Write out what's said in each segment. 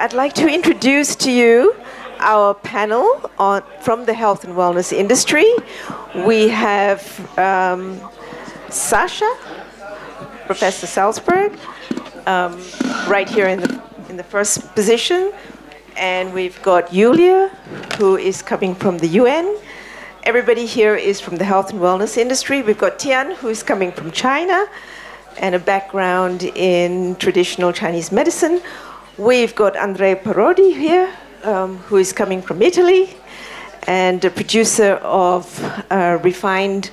I'd like to introduce to you our panel on, from the health and wellness industry. We have um, Sacha, Professor Salzberg, um, right here in the, in the first position. And we've got Julia, who is coming from the UN. Everybody here is from the health and wellness industry. We've got Tian, who is coming from China and a background in traditional Chinese medicine. We've got Andrea Parodi here, um, who is coming from Italy and a producer of uh, refined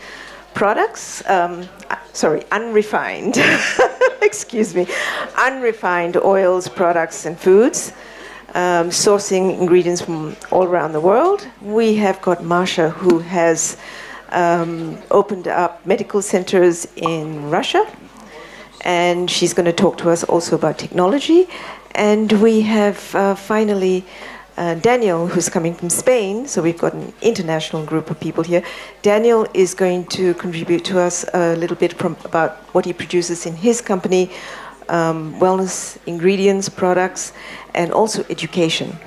products. Um, uh, sorry, unrefined. Excuse me. Unrefined oils, products, and foods. Um, sourcing ingredients from all around the world. We have got Marsha, who has um, opened up medical centers in Russia, and she's going to talk to us also about technology. And we have uh, finally uh, Daniel, who's coming from Spain. So we've got an international group of people here. Daniel is going to contribute to us a little bit from about what he produces in his company, um, wellness ingredients, products, and also education.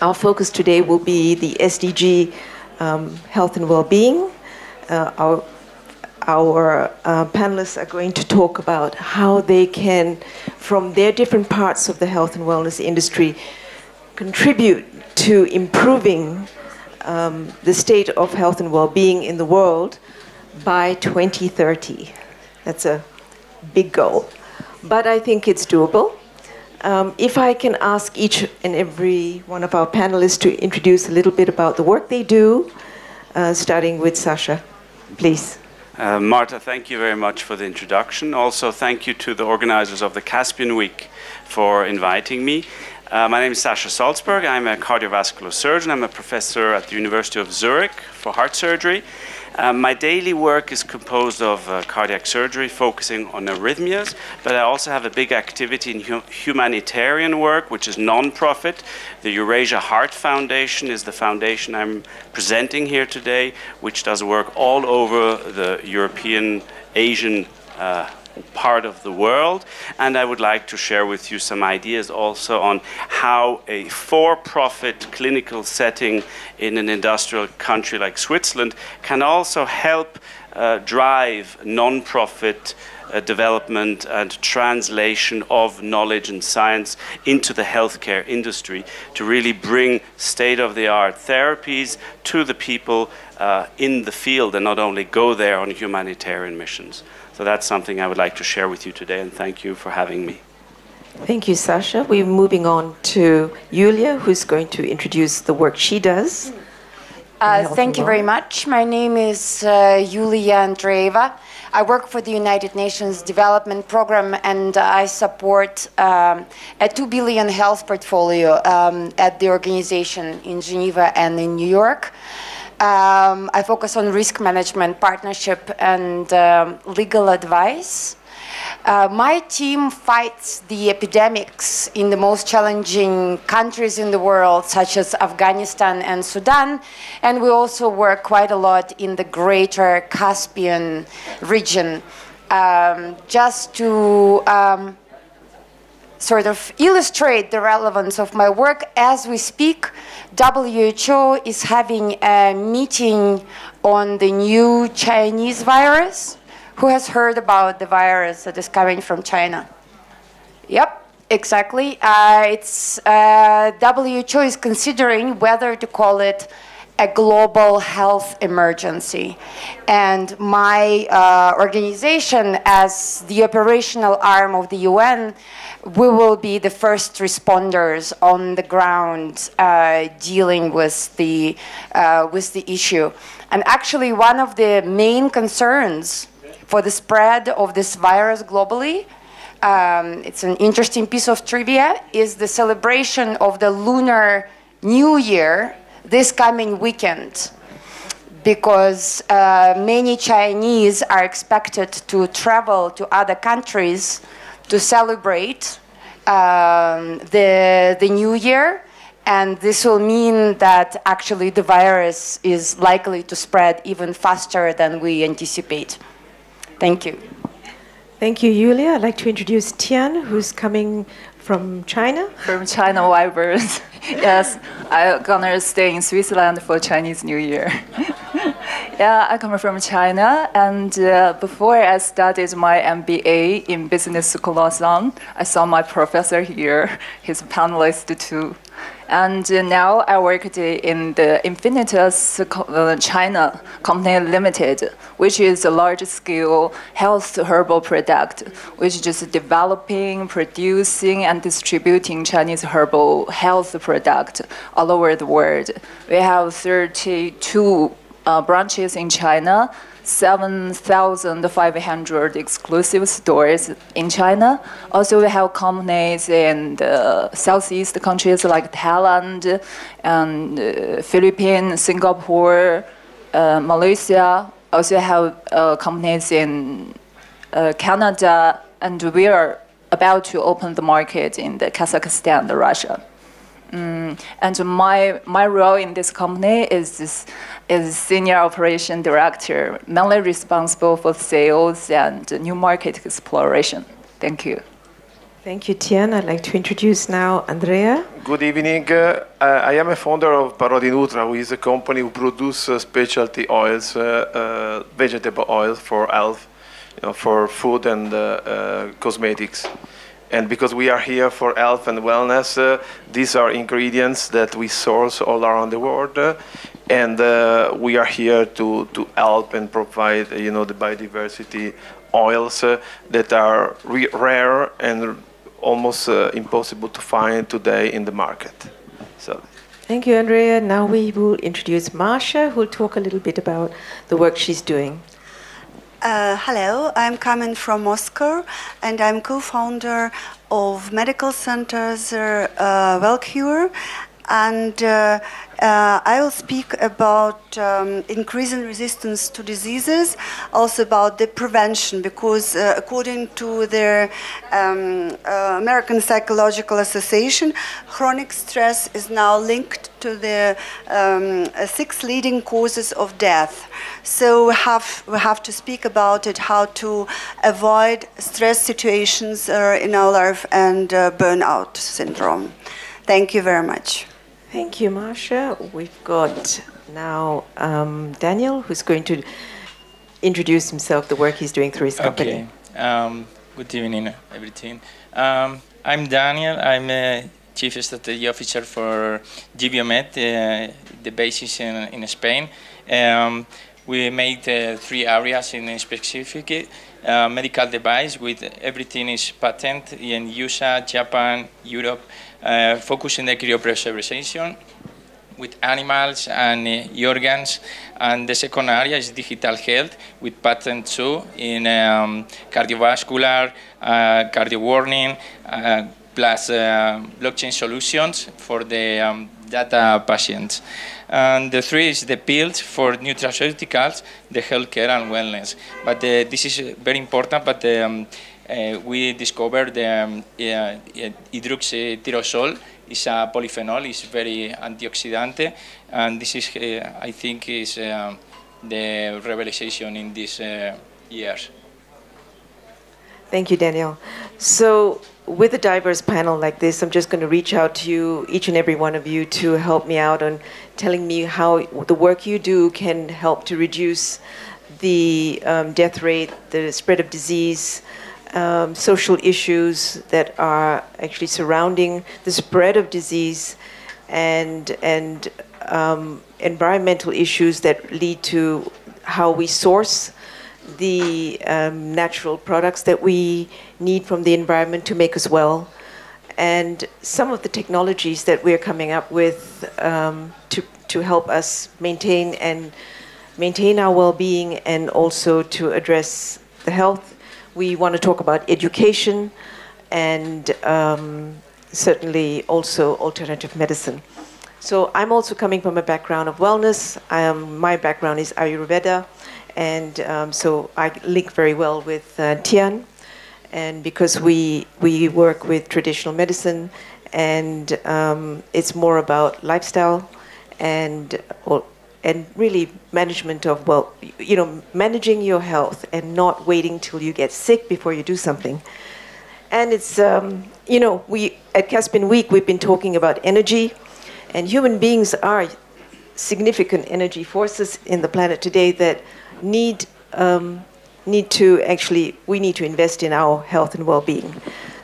Our focus today will be the SDG um, health and well-being. Uh, our our uh, panelists are going to talk about how they can, from their different parts of the health and wellness industry, contribute to improving um, the state of health and well-being in the world by 2030. That's a big goal, but I think it's doable. Um, if I can ask each and every one of our panelists to introduce a little bit about the work they do, uh, starting with Sacha, please. Uh, Marta, thank you very much for the introduction. Also, thank you to the organizers of the Caspian Week for inviting me. Uh, my name is Sacha Salzberg. I'm a cardiovascular surgeon. I'm a professor at the University of Zurich for heart surgery. Um, my daily work is composed of uh, cardiac surgery, focusing on arrhythmias, but I also have a big activity in hu humanitarian work, which is non-profit. The Eurasia Heart Foundation is the foundation I'm presenting here today, which does work all over the European, Asian uh, part of the world. And I would like to share with you some ideas also on how a for profit clinical setting in an industrial country like Switzerland can also help uh, drive non profit. Uh, development and translation of knowledge and science into the healthcare industry to really bring state of the art therapies to the people uh, in the field and not only go there on humanitarian missions. So that's something I would like to share with you today, and thank you for having me. Thank you, Sacha. We're moving on to Julia, who's going to introduce the work she does. Uh, thank you very much. My name is uh, Julia Andreeva. I work for the United Nations Development Program and I support um, a 2 billion health portfolio um, at the organization in Geneva and in New York. Um, I focus on risk management, partnership, and um, legal advice. Uh, my team fights the epidemics in the most challenging countries in the world, such as Afghanistan and Sudan, and we also work quite a lot in the greater Caspian region. Um, just to um, sort of illustrate the relevance of my work as we speak, WHO is having a meeting on the new Chinese virus. Who has heard about the virus that is coming from China? Yep, exactly. Uh, it's uh, WHO is considering whether to call it a global health emergency. And my uh, organization, as the operational arm of the UN, we will be the first responders on the ground uh, dealing with the, uh, with the issue. And actually, one of the main concerns for the spread of this virus globally um, it's an interesting piece of trivia, is the celebration of the Lunar New Year this coming weekend because uh, many Chinese are expected to travel to other countries to celebrate um, the, the new year. And this will mean that actually the virus is likely to spread even faster than we anticipate. Thank you. Thank you, Julia. I'd like to introduce Tian, who's coming from China? From China Vibers. yes, I'm gonna stay in Switzerland for Chinese New Year. yeah, I come from China, and uh, before I studied my MBA in Business School Lausanne, I saw my professor here. He's a panelist too. And now I worked in the Infinitus uh, China Company Limited, which is a large-scale health herbal product, which is developing, producing, and distributing Chinese herbal health product all over the world. We have 32 uh, branches in China 7,500 exclusive stores in China. Also, we have companies in the Southeast countries like Thailand and uh, Philippines, Singapore, uh, Malaysia. Also, have uh, companies in uh, Canada, and we are about to open the market in the Kazakhstan Russia. Mm, and my my role in this company is this, is senior operation director, mainly responsible for sales and new market exploration. Thank you. Thank you, Tian. I'd like to introduce now Andrea. Good evening. Uh, I am a founder of Parodi Nutra, who is a company who produces specialty oils, uh, uh, vegetable oils for health, you know, for food and uh, uh, cosmetics. And because we are here for health and wellness, uh, these are ingredients that we source all around the world. Uh, and uh, we are here to, to help and provide, you know, the biodiversity oils uh, that are rare and almost uh, impossible to find today in the market. So. Thank you, Andrea. Now we will introduce Marsha, who will talk a little bit about the work she's doing. Uh, hello, I'm coming from Moscow and I'm co-founder of medical centers uh, WellCure and uh, uh, I will speak about um, increasing resistance to diseases, also about the prevention, because uh, according to the um, uh, American Psychological Association, chronic stress is now linked to the um, six leading causes of death. So we have, we have to speak about it, how to avoid stress situations uh, in our life and uh, burnout syndrome. Thank you very much. Thank you, Marsha. We've got now um, Daniel, who's going to introduce himself, the work he's doing through his company. Okay. Um, good evening, everything. Um, I'm Daniel. I'm a chief strategy officer for Gibiomed, uh, the basis in, in Spain. Um, we made uh, three areas in specific. Uh, medical device with everything is patent in USA, Japan, Europe, uh, focus in the cryopreservation with animals and uh, organs. And the second area is digital health with patent too in um, cardiovascular, uh, cardio warning, uh, plus uh, blockchain solutions for the um, data patients. And the three is the pills for nutraceuticals, the healthcare and wellness. But uh, this is very important, but um, uh, we discovered the um, hydroxytyrosol is a polyphenol, is very antioxidant, and this is, uh, I think, is uh, the revelation in these uh, years. Thank you, Daniel. So with a diverse panel like this, I'm just going to reach out to you, each and every one of you, to help me out on telling me how the work you do can help to reduce the um, death rate, the spread of disease, um, social issues that are actually surrounding the spread of disease and and um, environmental issues that lead to how we source the um, natural products that we need from the environment to make us well, and some of the technologies that we're coming up with um, to to help us maintain and maintain our well-being and also to address the health we want to talk about education and um, certainly also alternative medicine. So I'm also coming from a background of wellness. Um, my background is Ayurveda, and um, so I link very well with uh, Tian. And because we we work with traditional medicine, and um, it's more about lifestyle and or, and really management of well you know managing your health and not waiting till you get sick before you do something And it's, um, you know, we at Caspian Week, we've been talking about energy, and human beings are significant energy forces in the planet today that need, um, need to actually, we need to invest in our health and well being.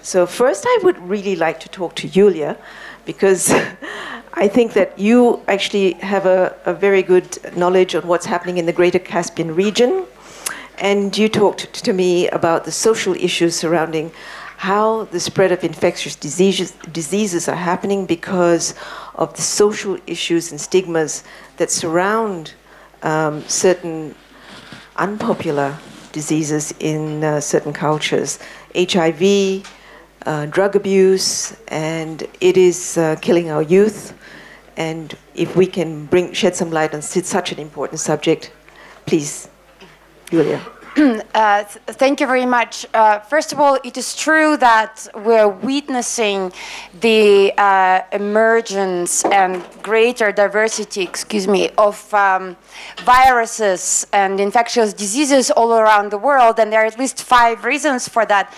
So, first, I would really like to talk to Julia because I think that you actually have a, a, very good knowledge on what's happening in the greater Caspian region. And you talked to me about the social issues surrounding how the spread of infectious diseases, diseases are happening because of the social issues and stigmas that surround um, certain unpopular diseases in uh, certain cultures. HIV, uh, drug abuse, and it is uh, killing our youth. And if we can bring, shed some light on such an important subject, please, Julia. Uh, thank you very much. Uh, first of all, it is true that we're witnessing the uh, emergence and greater diversity, excuse me, of um, viruses and infectious diseases all around the world, and there are at least five reasons for that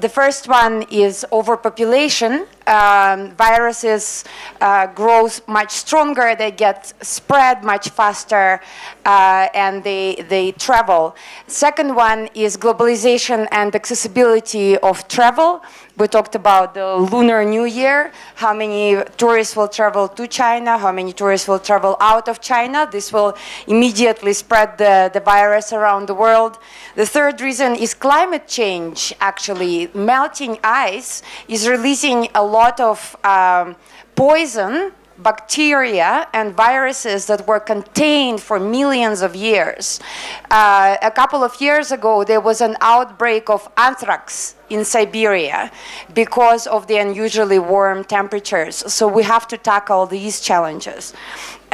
the first one is overpopulation. Um, viruses uh, grow much stronger, they get spread much faster, uh, and they, they travel. Second one is globalization and accessibility of travel. We talked about the Lunar New Year, how many tourists will travel to China, how many tourists will travel out of China. This will immediately spread the, the virus around the world. The third reason is climate change, actually. Melting ice is releasing a lot of um, poison bacteria and viruses that were contained for millions of years. Uh, a couple of years ago, there was an outbreak of anthrax in Siberia because of the unusually warm temperatures. So we have to tackle these challenges.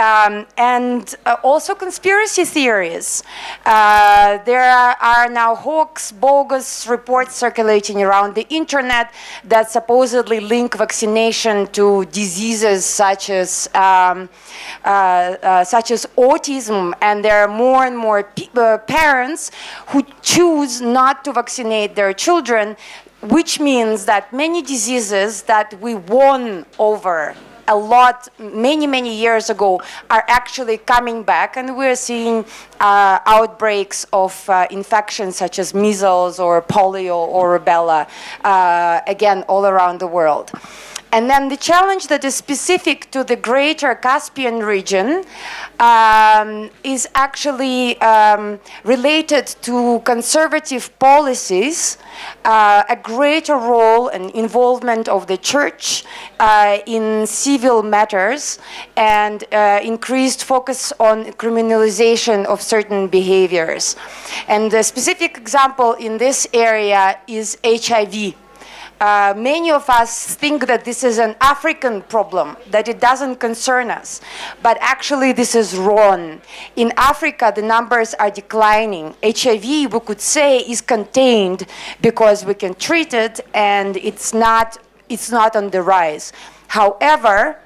Um, and uh, also conspiracy theories. Uh, there are, are, now hoax, bogus reports circulating around the internet that supposedly link vaccination to diseases such as um, uh, uh such as autism, and there are more and more uh, parents who choose not to vaccinate their children which means that many diseases that we won over a lot many many years ago are actually coming back and we're seeing uh, outbreaks of uh, infections such as measles or polio or rubella uh, again all around the world and then the challenge that is specific to the greater Caspian region um, is actually um, related to conservative policies, uh, a greater role and involvement of the church uh, in civil matters, and uh, increased focus on criminalization of certain behaviors. And the specific example in this area is HIV. Uh, many of us think that this is an African problem, that it doesn't concern us. But actually, this is wrong. In Africa, the numbers are declining. HIV, we could say, is contained because we can treat it and it's not, it's not on the rise. However,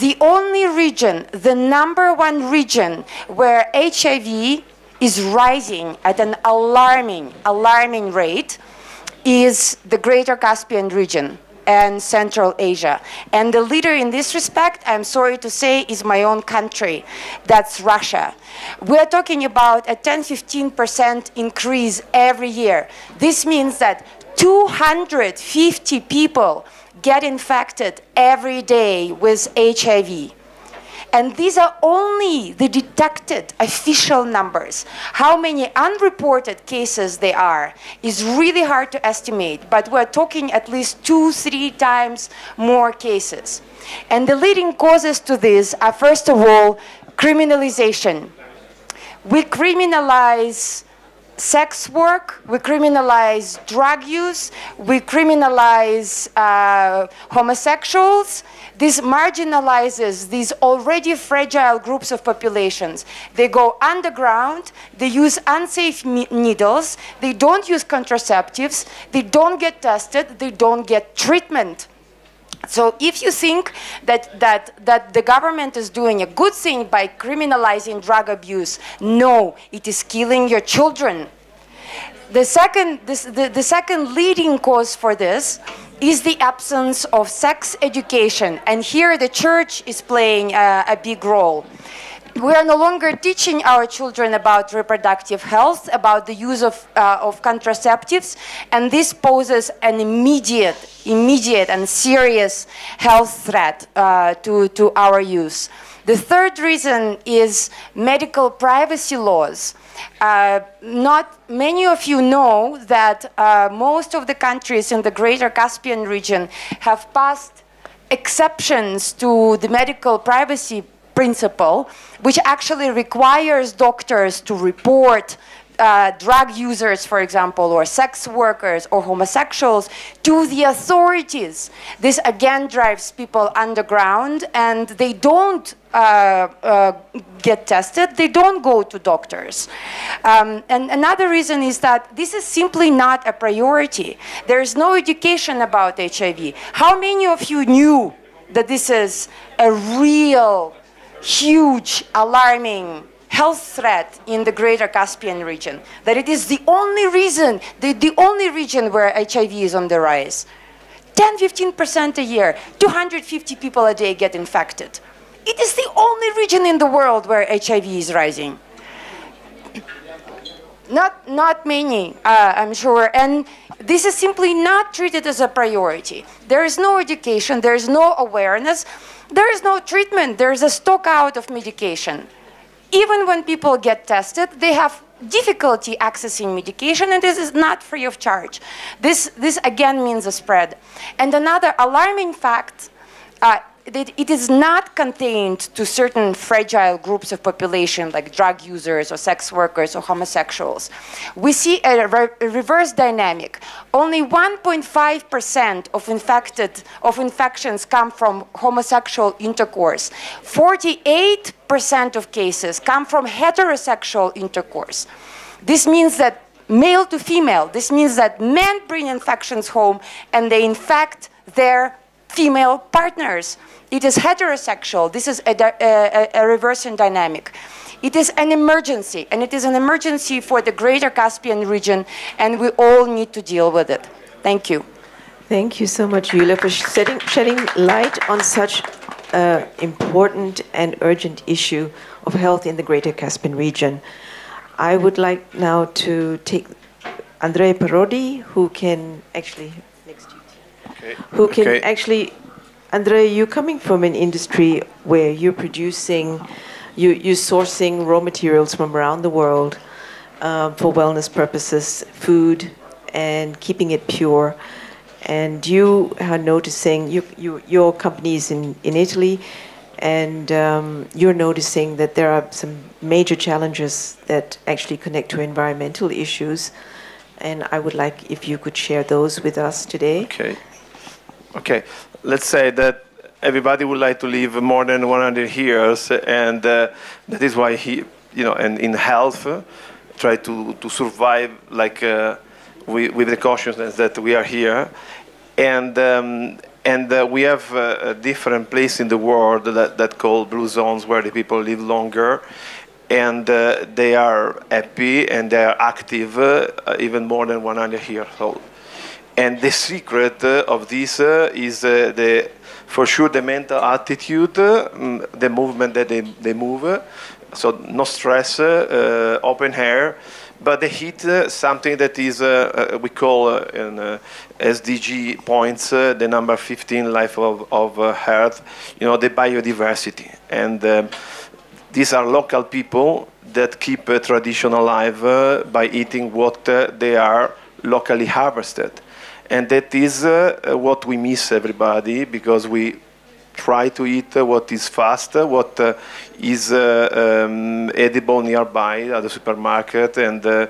the only region, the number one region where HIV is rising at an alarming, alarming rate is the greater Caspian region and Central Asia. And the leader in this respect, I'm sorry to say, is my own country. That's Russia. We're talking about a 10-15% increase every year. This means that 250 people get infected every day with HIV. And these are only the detected official numbers. How many unreported cases there are is really hard to estimate, but we're talking at least two, three times more cases. And the leading causes to this are, first of all, criminalization. We criminalize sex work, we criminalize drug use, we criminalize uh, homosexuals, this marginalizes these already fragile groups of populations. They go underground, they use unsafe needles, they don't use contraceptives, they don't get tested, they don't get treatment. So if you think that, that, that the government is doing a good thing by criminalizing drug abuse, no, it is killing your children. the second, this, the, the second leading cause for this is the absence of sex education. And here the church is playing a, a big role we are no longer teaching our children about reproductive health, about the use of, uh, of contraceptives, and this poses an immediate, immediate and serious health threat uh, to, to our youth. The third reason is medical privacy laws. Uh, not many of you know that uh, most of the countries in the greater Caspian region have passed exceptions to the medical privacy principle, which actually requires doctors to report uh, drug users, for example, or sex workers or homosexuals to the authorities. This again drives people underground and they don't uh, uh, get tested, they don't go to doctors. Um, and another reason is that this is simply not a priority. There is no education about HIV. How many of you knew that this is a real huge, alarming health threat in the greater Caspian region, that it is the only reason, the, the only region where HIV is on the rise. 10, 15% a year, 250 people a day get infected. It is the only region in the world where HIV is rising. Not, not many, uh, I'm sure. And this is simply not treated as a priority. There is no education, there is no awareness. There is no treatment. There is a stock out of medication. Even when people get tested, they have difficulty accessing medication, and this is not free of charge. This, this again means a spread. And another alarming fact uh, that it is not contained to certain fragile groups of population like drug users or sex workers or homosexuals. We see a, re a reverse dynamic. Only 1.5% of infected of infections come from homosexual intercourse. 48% of cases come from heterosexual intercourse. This means that male to female, this means that men bring infections home and they infect their female partners. It is heterosexual. This is a, a, a reversing dynamic. It is an emergency, and it is an emergency for the greater Caspian region, and we all need to deal with it. Thank you. Thank you so much, Yulia, for setting, shedding light on such uh, important and urgent issue of health in the greater Caspian region. I would like now to take Andrea Parodi, who can actually, next to you, okay. who can okay. actually Andrea, you're coming from an industry where you're producing, you, you're sourcing raw materials from around the world um, for wellness purposes, food, and keeping it pure. And you are noticing, you, you, your company is in, in Italy, and um, you're noticing that there are some major challenges that actually connect to environmental issues. And I would like if you could share those with us today. Okay. Okay let's say that everybody would like to live more than 100 years, and uh, that is why he, you know, and in health, uh, try to, to survive like uh, we, with the consciousness that we are here, and um, and uh, we have uh, a different place in the world that that called blue zones where the people live longer. And uh, they are happy and they are active even more than 100 years old. And the secret uh, of this uh, is uh, the, for sure the mental attitude, mm, the movement that they, they move. So no stress, open air but the heat, uh, something that is uh, uh, we call in SDG points, the number 15, life of, of Earth, you know, the biodiversity. And um, these are local people that keep a tradition alive by eating what they are locally harvested and that is uh, what we miss everybody because we try to eat uh, what is fast, what uh, is uh, um, edible nearby at the supermarket, and uh,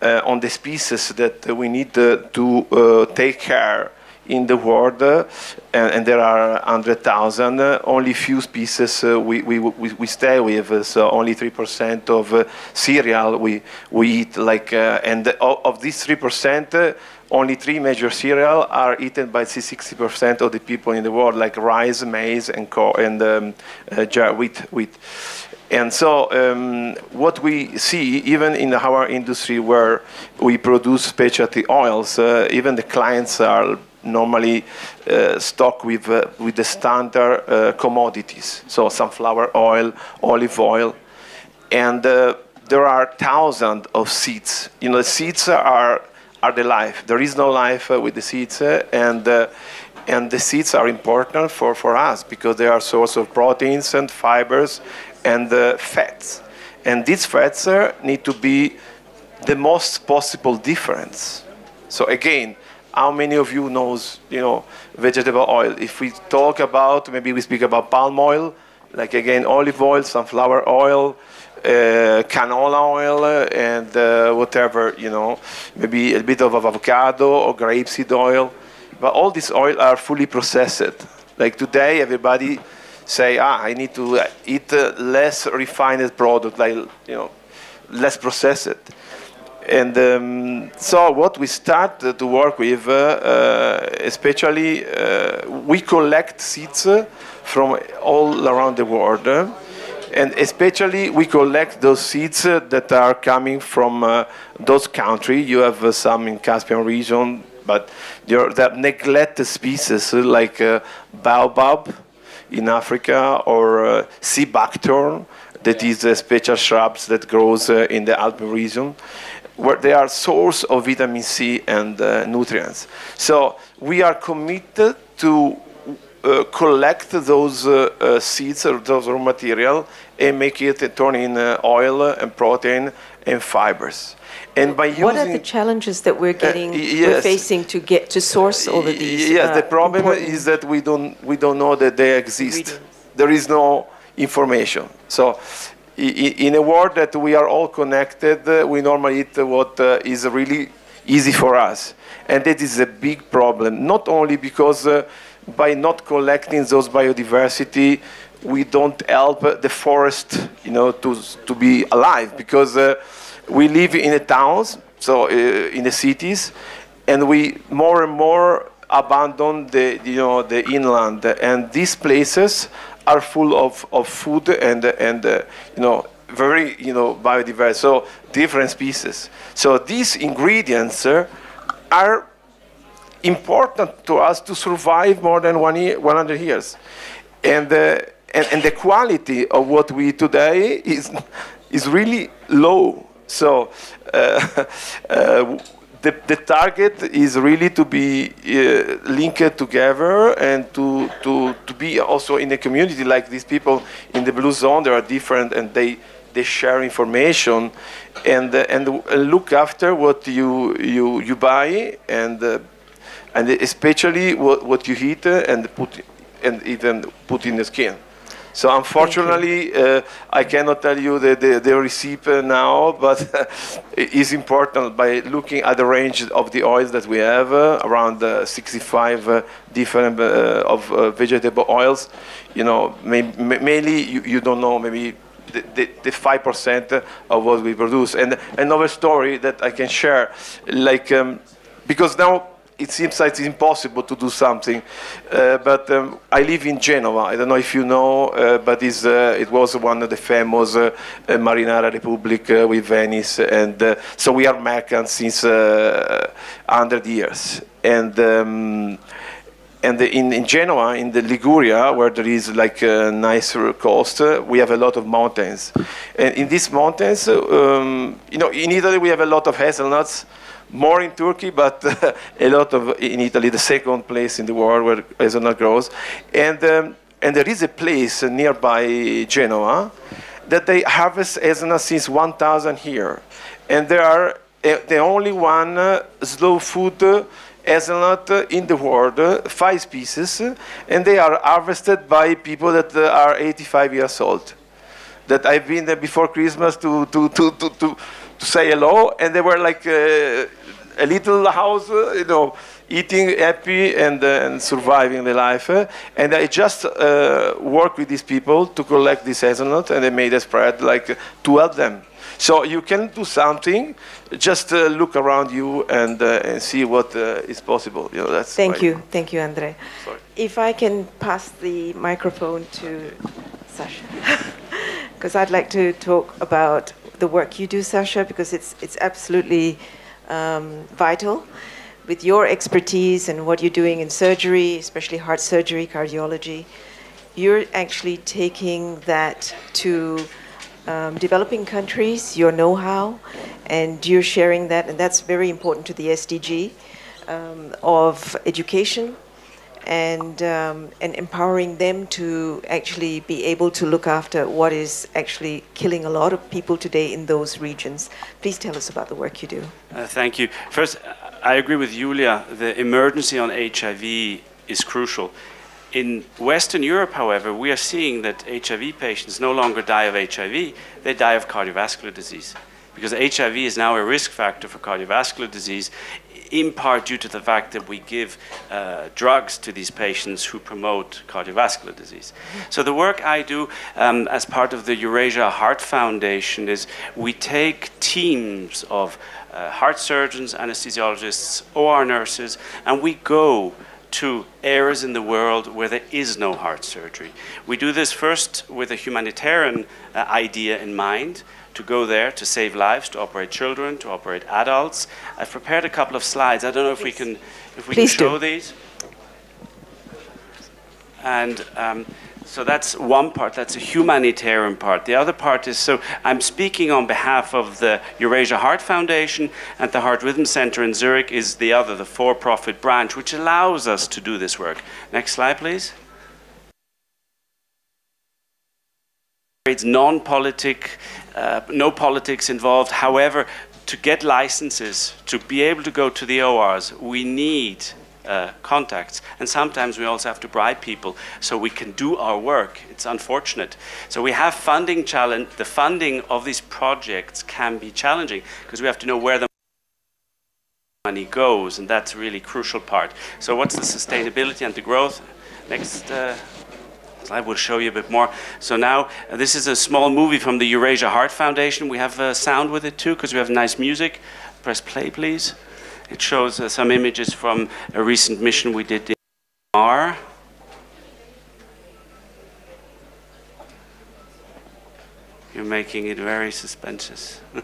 uh, on the species that we need to take care in the world, and, and, there are 100,000, only few species we, we, we, we, stay with, so only 3% of cereal we, we eat, like, and of, of these 3%, only three major cereals are eaten by 60% of the people in the world, like rice, maize, and, and um, uh, wheat, wheat. And so, um, what we see, even in our industry where we produce specialty oils, uh, even the clients are normally uh, stocked with, uh, with the standard uh, commodities. So, sunflower oil, olive oil. And uh, there are thousands of seeds. You know, the seeds are, are the life. There is no life uh, with the seeds. and and the seeds are important for, for us because they are source of proteins and fibers and fats. And these fats uh, need to be the most possible difference. So again, how many of you knows, you know, vegetable oil? If we talk about, maybe we speak about palm oil, like again, olive oil, sunflower oil, uh, canola oil, uh, and uh, whatever, you know, maybe a bit of avocado or grapeseed oil. But all these oil are fully processed. Like today, everybody say, ah, I need to eat less refined product, like you know, less processed. And um, so what we start to work with, uh, uh, especially uh, we collect seeds from all around the world. And especially we collect those seeds that are coming from those countries. You have some in Caspian region, but they're, they're neglected species like baobab, in Africa, or uh, sea buckthorn, that is a special shrubs that grows uh, in the Alpine region, where they are source of vitamin C and uh, nutrients. So we are committed to uh, collect those uh, uh, seeds or those raw material and make it turn in oil and protein and fibers. And by using, what are the challenges that we're getting, yes. we're facing to get to source all of these? Yes, the problem is that we don't we don't know that they exist. There is no information. So, in a world that we are all connected, uh, we normally eat what uh, is really easy for us, and that is a big problem. Not only because uh, by not collecting those biodiversity, we don't help the forest, you know, to to be alive because uh, we live in the towns, so uh, in the cities, and we more and more abandon the you know the inland, and these places are full of, of food and and uh, you know very you know biodiverse, so different species. So these ingredients uh, are important to us to survive more than one year, 100 years, and. Uh, and, and the quality of what we today is is really low so uh, uh, the, the target is really to be uh, linked together and to, to, to be also in a community like these people in the blue zone. They are different and they, they share information and, uh, and look after what you, you, you buy and, uh, and especially what, what you eat and, put, and even put in the skin. So unfortunately, uh, I cannot tell you the, the, the recipe now, but it's important by looking at the range of the oils that we have, uh, around uh, 65 uh, different uh, of uh, vegetable oils. You know, may, mainly you, you don't know maybe the, the, 5% of what we produce. And another story that I can share, like, um, because now it seems like it's impossible to do something. Uh, but um, I live in Genova. I don't know if you know, uh, but uh, it was one of the famous uh, uh, Marinara Republic uh, with Venice. And so we are Meccan since 100 years. And um, and in, in, Genoa, in the Liguria, where there is like a nicer coast, uh, we have a lot of mountains. And in these mountains, um, you know, in Italy we have a lot of hazelnuts, more in Turkey, but a lot of in Italy, the second place in the world where hazelnut grows. And, um, and there is a place nearby Genoa that they harvest hazelnut since 1000 here. And they are uh, the only one uh, slow food hazelnut in the world, uh, five species, and they are harvested by people that uh, are 85 years old. That I've been there before Christmas to, to, to, to, to, to say hello, and they were like a little house, you know, eating happy and, uh, and surviving the life. Uh, and I just uh, work with these people to collect this hazelnut and I made a spread like to help them. So you can do something, just uh, look around you and, uh, and see what uh, is possible. You know, that's Thank my- you. Thank you, Andre. Sorry. If I can pass the microphone to Sacha, because I'd like to talk about the work you do, Sacha, because it's, it's absolutely um, vital with your expertise and what you're doing in surgery, especially heart surgery, cardiology. You're actually taking that to um, developing countries, your know-how, and you're sharing that, and that's very important to the SDG um, of education and um, and empowering them to actually be able to look after what is actually killing a lot of people today in those regions. Please tell us about the work you do. Uh, thank you. First, I agree with Julia. The emergency on HIV is crucial. In Western Europe, however, we are seeing that HIV patients no longer die of HIV, they die of cardiovascular disease. Because HIV is now a risk factor for cardiovascular disease, in part due to the fact that we give uh, drugs to these patients who promote cardiovascular disease. So the work I do um, as part of the Eurasia Heart Foundation is we take teams of uh, heart surgeons, anesthesiologists, OR nurses, and we go to areas in the world where there is no heart surgery. We do this first with a humanitarian uh, idea in mind to go there to save lives, to operate children, to operate adults. I've prepared a couple of slides. I don't know if we can if we Please can do. show these. And um, so that's one part, that's a humanitarian part. The other part is so I'm speaking on behalf of the Eurasia Heart Foundation, and the Heart Rhythm Center in Zurich is the other, the for profit branch, which allows us to do this work. Next slide, please. It's non politic, uh, no politics involved. However, to get licenses, to be able to go to the ORs, we need uh, contacts. And sometimes we also have to bribe people so we can do our work. It's unfortunate. So we have funding challenge. The funding of these projects can be challenging because we have to know where the money goes, and that's a really crucial part. So what's the sustainability and the growth? Next uh, slide will show you a bit more. So now, uh, this is a small movie from the Eurasia Heart Foundation. We have uh, sound with it too, because we have nice music. Press play, please. It shows uh, some images from a recent mission we did in R. You're making it very suspenseful.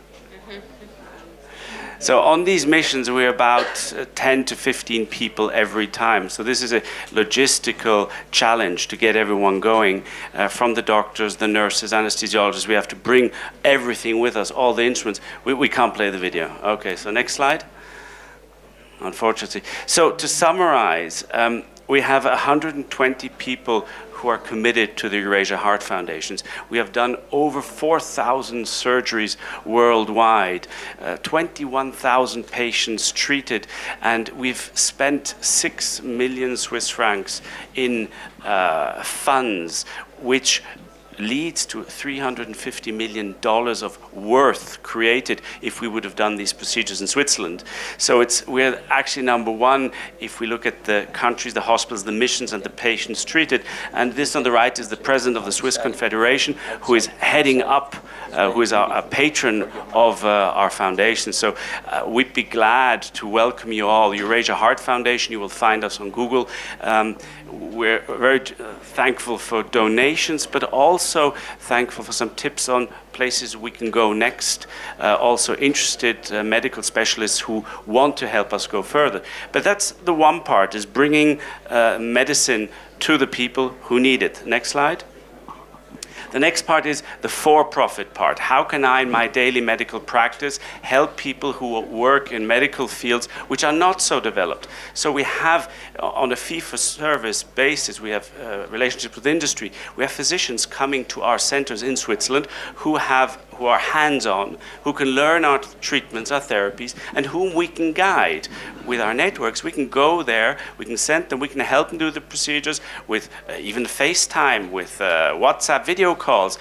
So on these missions, we're about uh, 10 to 15 people every time. So this is a logistical challenge to get everyone going. Uh, from the doctors, the nurses, anesthesiologists, we have to bring everything with us, all the instruments. We, we can't play the video. Okay, so next slide. Unfortunately. So to summarize, um, we have 120 people who are committed to the Eurasia Heart Foundations. We have done over 4,000 surgeries worldwide, uh, 21,000 patients treated, and we've spent 6 million Swiss francs in uh, funds, which leads to $350 million of worth created if we would have done these procedures in Switzerland. So it's, we're actually number one if we look at the countries, the hospitals, the missions, and the patients treated. And this on the right is the president of the Swiss Confederation, who is heading up, uh, who is our, a patron of uh, our foundation. So uh, we'd be glad to welcome you all. Eurasia Heart Foundation, you will find us on Google. Um, we're very uh, thankful for donations, but also thankful for some tips on places we can go next. Uh, also, interested uh, medical specialists who want to help us go further. But that's the one part: is bringing uh, medicine to the people who need it. Next slide. The next part is the for profit part. How can I, in my daily medical practice, help people who work in medical fields which are not so developed? So we have, uh, on a fee for service basis, we have uh, relationships with industry. We have physicians coming to our centers in Switzerland who have who are hands-on, who can learn our treatments, our therapies, and whom we can guide with our networks. We can go there, we can send them, we can help them do the procedures with uh, even FaceTime, with uh, WhatsApp video calls.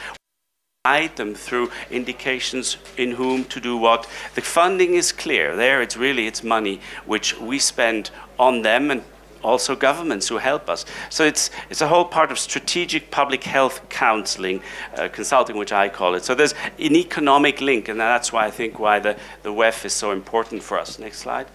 guide them through indications in whom to do what. The funding is clear. There, it's really it's money which we spend on them and also governments who help us. So it's, it's a whole part of strategic public health counseling, uh, consulting, which I call it. So there's an economic link, and that's why I think why the, the WEF is so important for us. Next slide.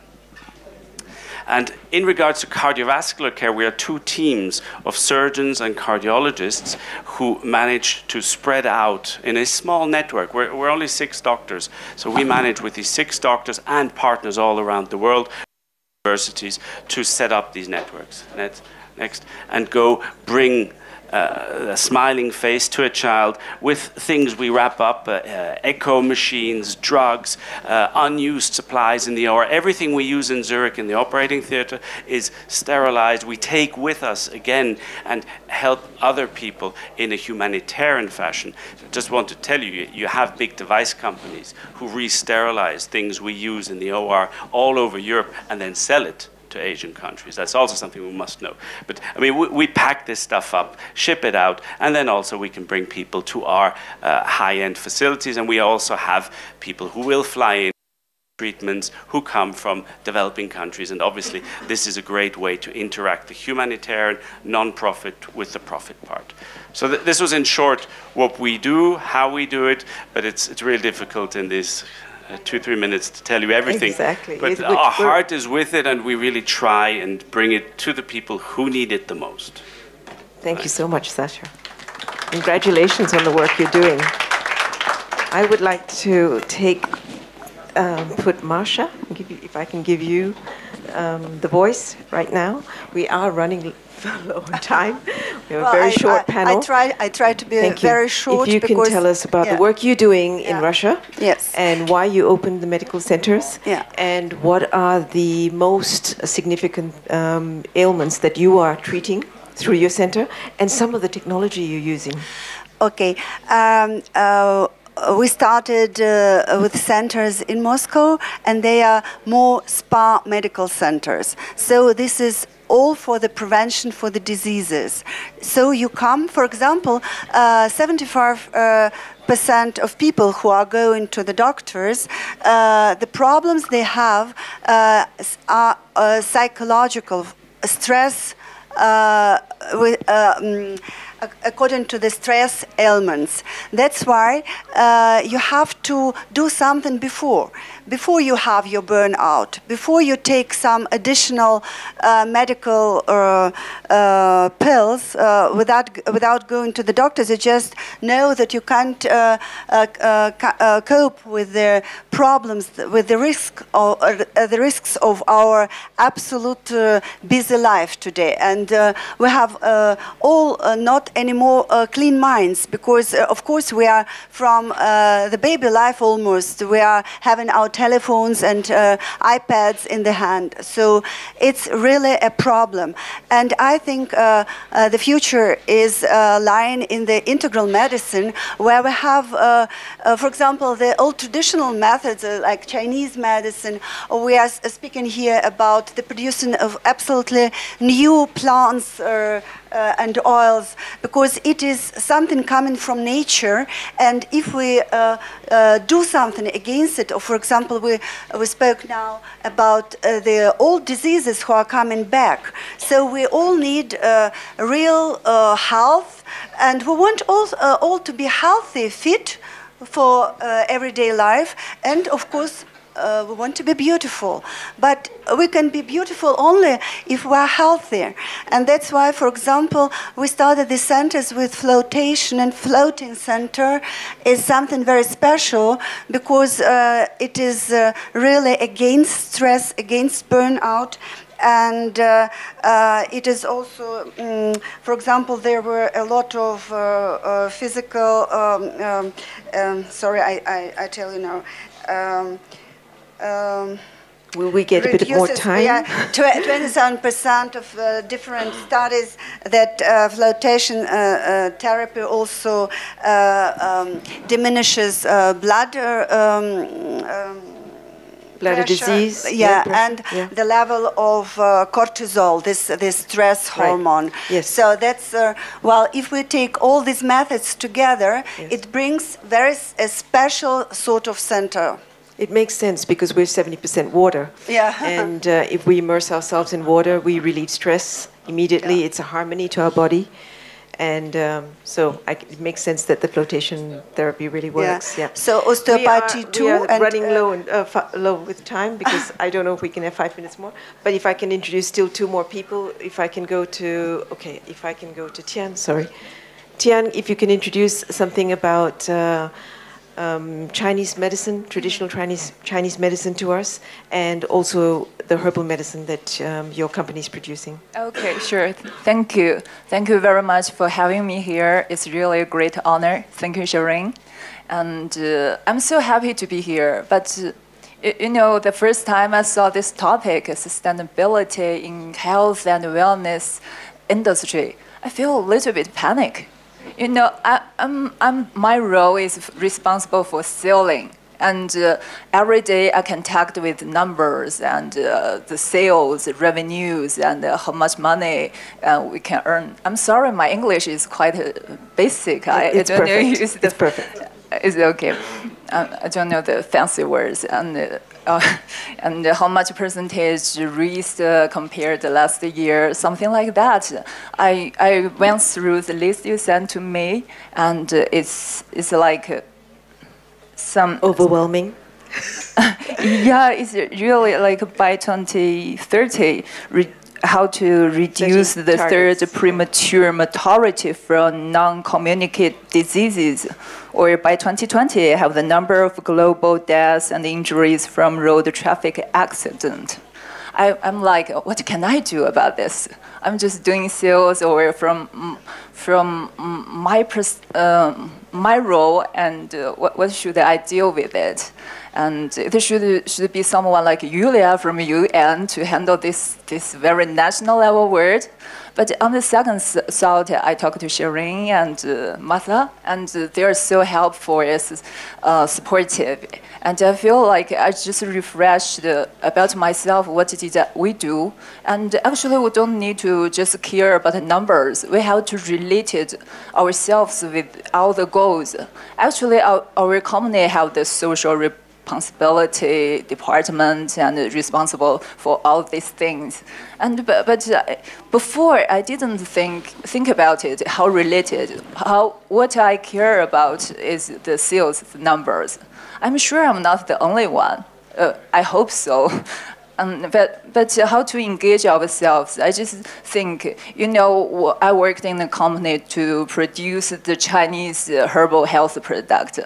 And in regards to cardiovascular care, we are two teams of surgeons and cardiologists who manage to spread out in a small network. We're, we're only six doctors, so we manage with these six doctors and partners all around the world, universities, to set up these networks. Next, and go bring a smiling face to a child with things we wrap up uh, uh, echo machines, drugs, uh, unused supplies in the OR. Everything we use in Zurich in the operating theatre is sterilized. We take with us again and help other people in a humanitarian fashion. I just want to tell you, you have big device companies who re sterilize things we use in the OR all over Europe and then sell it to Asian countries. That's also something we must know. But I mean, we, we pack this stuff up, ship it out, and then also we can bring people to our uh, high-end facilities, and we also have people who will fly in treatments who come from developing countries. And obviously, this is a great way to interact the humanitarian, non-profit with the profit part. So th this was in short what we do, how we do it, but it's, it's really difficult in this two, three minutes to tell you everything. Exactly. But It- our heart is with it, and we really try and bring it to the people who need it the most. Thank you so much, Sacha. Congratulations on the work you're doing. I would like to take, um, put Masha, if I can give you um, the voice right now. We are running low on time. We have a very I- short I, panel. I try, I try to be very short. If you can tell us about yeah. the work you're doing in Russia. Yes. And why you opened the medical centers. Yeah. And what are the most significant um, ailments that you are treating through your center and some of the technology you're using. Okay. Um, uh, we started uh, with centers in Moscow, and they are more spa medical centers. So this is all for the prevention for the diseases. So you come, for example, uh, 75 uh, percent of people who are going to the doctors, uh, the problems they have uh, are uh, psychological stress. Uh, with, mm, according to the stress ailments. That's why you have to do something before, before you have your burnout, before you take some additional uh, medical uh, uh, pills uh, without without going to the doctors. You just know that you can't uh, cope with the problems, with the risk uh, the risks of our absolute busy life today, and we have all not anymore clean minds because, of course, we are from the baby life almost. We are having our telephones and uh, iPads in the hand, so it's really a problem. And I think uh, uh, the future is uh, lying in the integral medicine, where we have, uh, for example, the old traditional methods like Chinese medicine. We are speaking here about the producing of absolutely new plants. Uh, and oils because it is something coming from nature and if we uh, uh, do something against it or for example we, we spoke now about uh, the old diseases who are coming back. So we all need uh, real uh, health and we want all, all to be healthy fit for everyday life and of course uh, we want to be beautiful, but we can be beautiful only if we are healthy. And that's why, for example, we started the centers with flotation, and floating center is something very special because uh, it is uh, really against stress, against burnout. And uh, uh, it is also, mm, for example, there were a lot of uh, uh, physical. Um, um, um, sorry, I, I, I tell you now. Um, Will we get a bit more time? Yeah, tw- 27% of uh, different studies that uh, flotation uh, uh, therapy also uh, um, diminishes uh, blood uh, um, um, bladder pressure, disease, Yeah, pressure, and yeah. the level of uh, cortisol, this this stress Right. hormone. Yes. So that's uh, well, if we take all these methods together, Yes. it brings very a special sort of center. It makes sense because we're 70% water. Yeah. and uh, if we immerse ourselves in water, we relieve stress immediately. Yeah. It's a harmony to our body. And um, so I it makes sense that the flotation therapy really works. Yeah. So We osteopathy are, too, we are and, running uh, low, and, uh, low with time because I don't know if we can have five minutes more. But if I can introduce still two more people, if I can go to okay, if I can go to Tian. Sorry, Tian, if you can introduce something about uh, um, Chinese medicine, traditional Chinese Chinese medicine to us, and also the herbal medicine that um, your company is producing. Okay, sure. Thank you. Thank you very much for having me here. It's really a great honor. Thank you, Shireen. And uh, I'm so happy to be here. But uh, you know, the first time I saw this topic, sustainability in health and wellness industry, I feel a little bit panic. You know, I, I'm, I'm, my role is responsible for selling. And uh, every day I contact with numbers and uh, the sales, revenues, and uh, how much money uh, we can earn. I'm sorry, my English is quite uh, basic. I, It's I don't know perfect. use the It's perfect. It's okay. Um, I don't know the fancy words and uh, and how much percentage raised uh, compared to last year, something like that. I I went through the list you sent to me, and it's it's like uh, some Overwhelming. yeah, it's really like by 2030, re- how to reduce the targets. third premature mortality from non-communicable diseases, or by 2020 have the number of global deaths and injuries from road traffic accident. I, I'm like, what can I do about this? I'm just doing sales or from from my um, my role and uh, what, what should I deal with it? And there should should be someone like Yulia from UN to handle this this very national level word. But on the second thought, I talked to Shireen and uh, Martha, and uh, they are so helpful, uh, supportive. And I feel like I just refreshed uh, about myself, what we do? And actually, we don't need to just care about the numbers. We have to relate it ourselves with all the goals. Actually, our, our company have the social responsibility department and responsible for all these things. And but, but uh, before I didn't think think about it how related how what I care about is the sales numbers. I'm sure I'm not the only one. Uh, I hope so. Um, but but how to engage ourselves? I just think you know I worked in a company to produce the Chinese uh, herbal health product,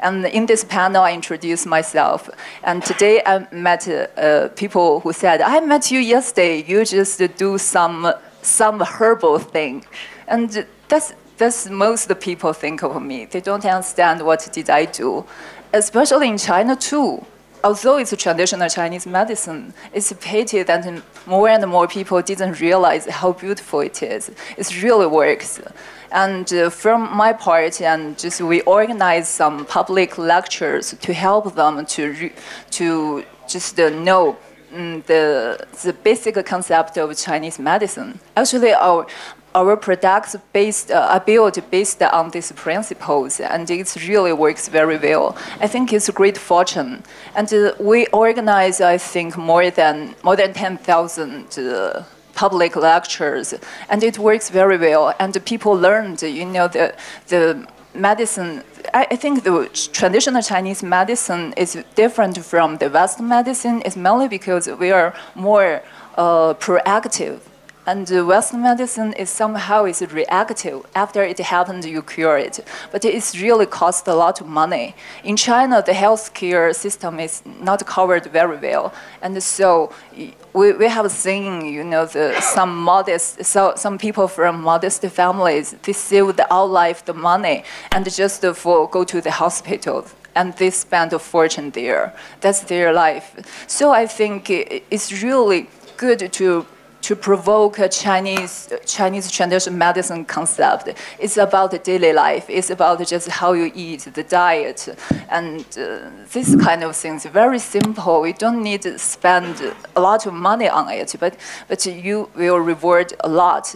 and in this panel I introduced myself. And today I met uh, people who said I met you yesterday. You just do some some herbal thing, and that's that's most people think of me. They don't understand what did I do, especially in China too although it's a traditional Chinese medicine, it's a pity that more and more people didn't realize how beautiful it is. It really works. And uh, from my part, and just we organize some public lectures to help them to to just uh, know mm, the the basic concept of Chinese medicine. Actually, our our products based uh, are built based on these principles, and it really works very well. I think it's a great fortune, and uh, we organize, I think, more than more than ten thousand. Uh, public lectures and it works very well and people learned you know the the medicine I, I think the traditional chinese medicine is different from the western medicine is mainly because we are more uh, proactive and the Western medicine is somehow is reactive. After it happened, you cure it. But it's really cost a lot of money. In China, the healthcare system is not covered very well, and so we, we have seen, you know, the, some modest, so some people from modest families, they saved all life the money and just for go to the hospital and they spend a fortune there. That's their life. So I think it's really good to to provoke a Chinese Chinese traditional medicine concept. It's about the daily life. It's about just how you eat, the diet, and uh, this kind of things. Very simple. We don't need to spend a lot of money on it, but but you will reward a lot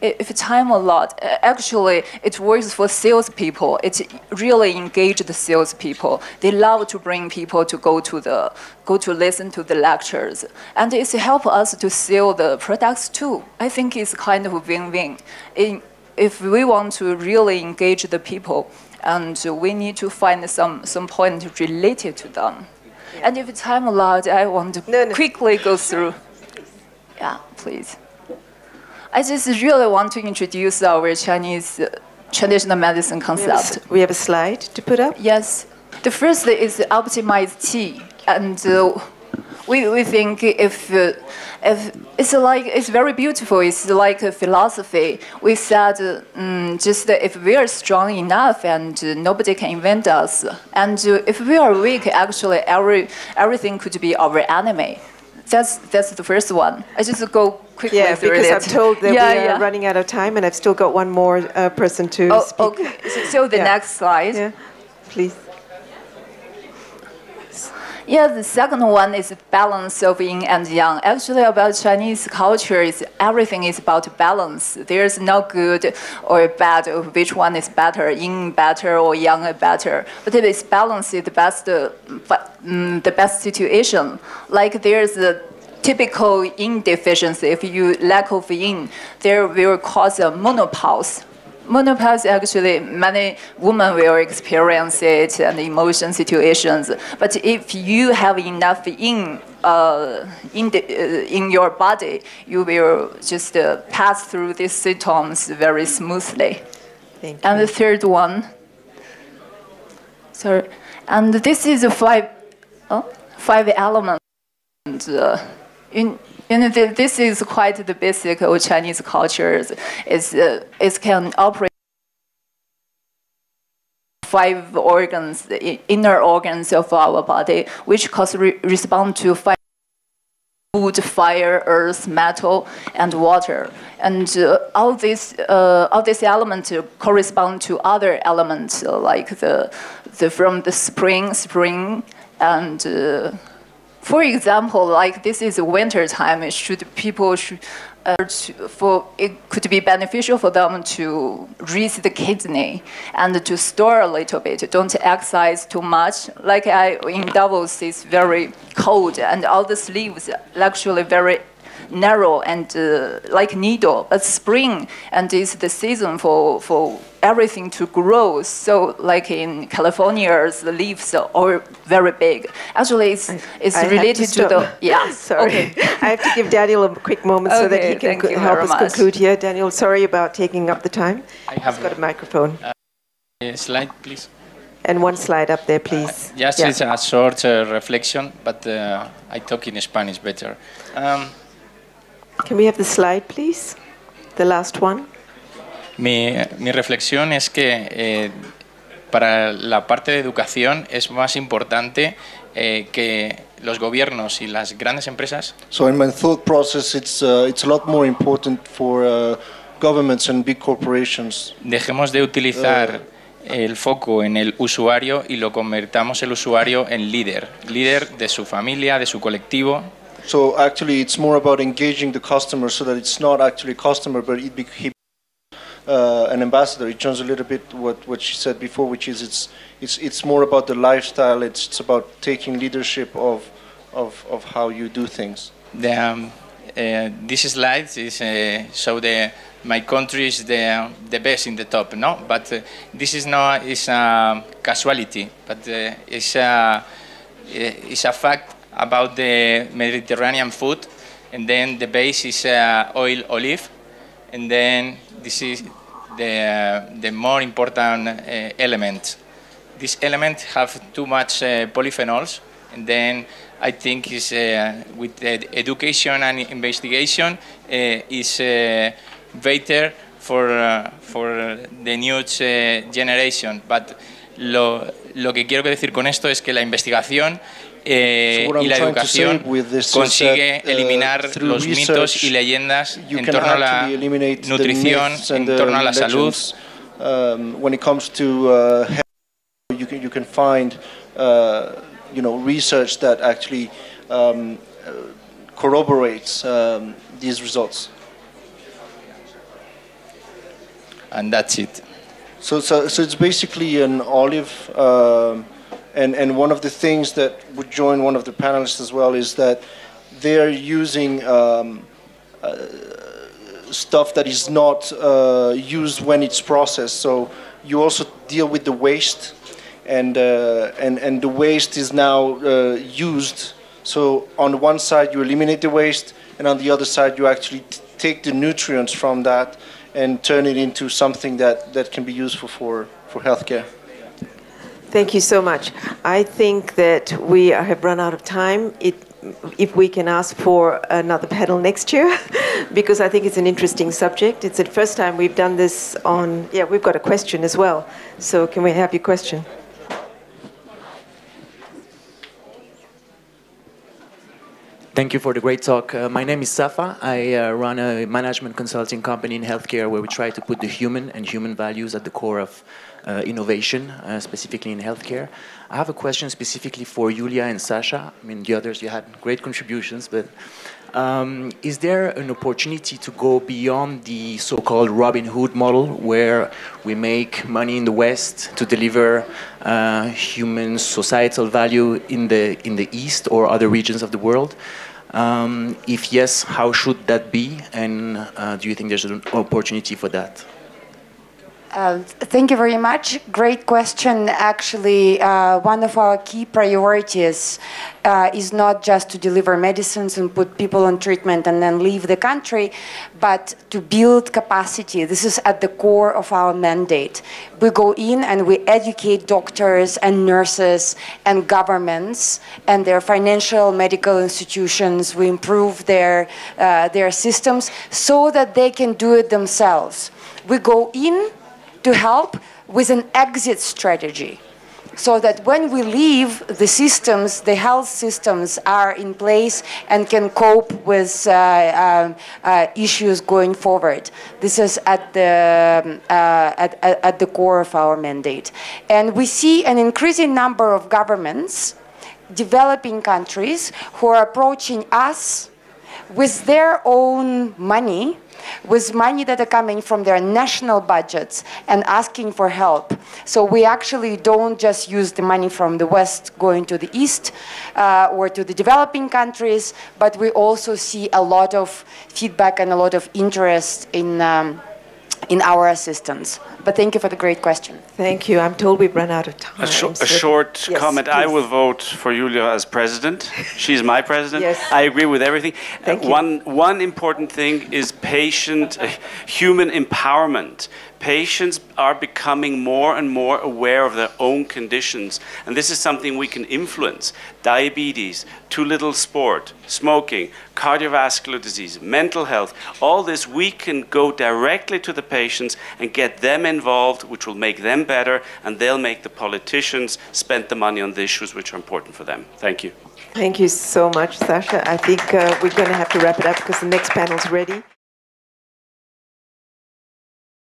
if time a lot, uh, actually it works for salespeople. It really engages the salespeople. They love to bring people to go to the go to listen to the lectures, and it's help us to sell the products too. I think it's kind of win-win. If we want to really engage the people, and we need to find some some point related to them. And if time allowed, I want to no, no. quickly go through. Yeah, please. I just really want to introduce our Chinese uh, traditional medicine concept. We have, a, we have, a, slide to put up? Yes. The first is optimized tea. And uh, we, we think if, uh, if it's like, it's very beautiful, it's like a philosophy. We said um, just if we are strong enough and uh, nobody can invent us, and uh, if we are weak, actually every, everything could be our enemy. That's, that's the first one. I just go quickly yeah, because it. I'm told that yeah, we are yeah. running out of time, and I've still got one more uh, person to oh, speak. Okay. So the yeah. next slide. Yeah, please. Yeah, the second one is balance of yin and yang. Actually, about Chinese culture, is everything is about balance. There's no good or bad of which one is better, yin better or yang better. But if it's balance, is the best, uh, um, the best situation. Like there's a typical yin deficiency, if you lack of yin, there will cause a menopause. Menopause actually many women will experience it and emotion situations. But if you have enough yin uh, in, the, uh, in your body, you will just uh, pass through these symptoms very smoothly. Thank and you. the third one, sorry, and this is five, oh, five elements. Uh, in, in the, this is quite the basic of Chinese cultures. Is uh, it can operate five organs, inner organs of our body, which cause re respond to five wood, fire, earth, metal, and water. And uh, all these uh, all these elements correspond to other elements uh, like the, the from the spring, spring, and uh, for example, like this is winter time, should people should, uh, for it could be beneficial for them to raise the kidney and to store a little bit. Don't exercise too much. Like I in Davos, it's very cold, and all the sleeves actually very narrow and uh, like needle. But spring and it's the season for for everything to grow. So like in California, the leaves are very big. Actually, it's, it's I related to, to, the yeah. sorry, okay. I have to give Daniel a quick moment okay, so that he can help us much. conclude here. Daniel, sorry about taking up the time. I have He's got a microphone. Uh, slide, please. And one slide up there, please. Uh, just yeah. it's a short uh, reflection, but uh, I talk in Spanish better. Um, Can we have the slide, please? The last one. Mi, mi reflexión es que eh, para la parte de educación es más importante eh, que los gobiernos y las grandes empresas. So in my thought process, it's uh, it's a lot more important for uh, governments and big corporations. Dejemos de utilizar uh, el foco en el usuario y lo convertamos el usuario en líder, líder de su familia, de su colectivo. So actually, it's more about engaging the customer so that it's not actually customer, but it be, he uh, an ambassador. It turns a little bit what, what she said before, which is it's, it's, it's more about the lifestyle. It's, it's about taking leadership of, of, of how you do things. The, um, uh, this slide is uh, so the my country is the the best in the top, no? But uh, this is not is a casualty, but uh, it's a it's a fact about the Mediterranean food, and then the base is uh, oil olive, and then this is the, the more important uh, element. These elements have too much uh, polyphenols, and then I think is uh, with education and investigation is better for, for the new generation. But lo, lo que quiero decir con esto es que la investigación eh, So y la trying to say educación with this is consigue that, uh, eliminar los mitos y leyendas en torno a la actually eliminate the nutrición, en torno a la salud. Um, when it comes to uh, health, you can you can find uh, you know research that actually um, corroborates um, these results. And that's it. So, so, so it's basically an olive, um, and and one of the things that would join one of the panelists as well is that they're using um, uh, stuff that is not uh, used when it's processed. So you also deal with the waste, and uh, and and the waste is now uh, used. So on one side you eliminate the waste, and on the other side you actually take the nutrients from that and turn it into something that, that can be useful for, for healthcare. Thank you so much. I think that we have run out of time. It, if we can ask for another panel next year, because I think it's an interesting subject. It's the first time we've done this on. Yeah, we've got a question as well. So can we have your question? Thank you for the great talk. Uh, my name is Safa. I uh, run a management consulting company in healthcare where we try to put the human and human values at the core of uh, innovation, uh, specifically in healthcare. I have a question specifically for Julia and Sacha. I mean, the others, you had great contributions, but um, is there an opportunity to go beyond the so-called Robin Hood model, where we make money in the West to deliver uh, human societal value in the in the East or other regions of the world? Um, if yes, how should that be, and uh, do you think there's an opportunity for that? Uh, thank you very much. Great question. Actually, uh, one of our key priorities uh, is not just to deliver medicines and put people on treatment and then leave the country, but to build capacity. This is at the core of our mandate. We go in and we educate doctors and nurses and governments and their financial medical institutions. We improve their, uh, their systems so that they can do it themselves. We go in to help with an exit strategy so that when we leave the systems, the health systems are in place and can cope with uh, uh, uh, issues going forward. This is at the, at, at the core of our mandate. And we see an increasing number of governments, developing countries, who are approaching us with their own money with money that are coming from their national budgets and asking for help. So we actually don't just use the money from the West going to the East uh, or to the developing countries, but we also see a lot of feedback and a lot of interest in, um, in our assistance. But thank you for the great question. Thank you. I'm told we've run out of time. A, sh- so- a short Yes, comment. I will vote for Julia as president. She's my president. Yes. I agree with everything. Thank Uh, you. One one important thing is patient, uh, human empowerment. Patients are becoming more and more aware of their own conditions, and this is something we can influence. Diabetes, too little sport, smoking, cardiovascular disease, mental health, all this we can go directly to the patients and get them involved, which will make them better, and they'll make the politicians spend the money on the issues which are important for them. Thank you. Thank you so much, Sacha. I think uh, we're going to have to wrap it up because the next panel's ready.